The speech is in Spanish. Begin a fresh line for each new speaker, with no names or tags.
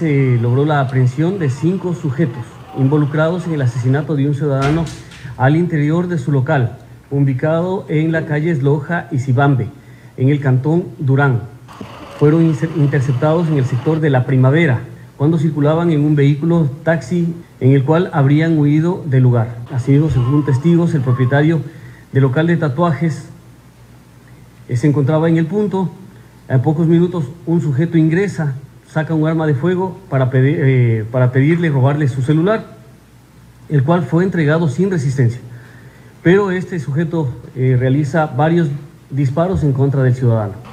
se logró la aprehensión de cinco sujetos involucrados en el asesinato de un ciudadano al interior de su local, ubicado en la calle Esloja y Cibambe, en el cantón Durán. Fueron interceptados en el sector de la Primavera, cuando circulaban en un vehículo taxi en el cual habrían huido del lugar. Así, según testigos, el propietario del local de tatuajes se encontraba en el punto. En pocos minutos un sujeto ingresa, saca un arma de fuego para, pedir, eh, para pedirle robarle su celular, el cual fue entregado sin resistencia. Pero este sujeto eh, realiza varios disparos en contra del ciudadano.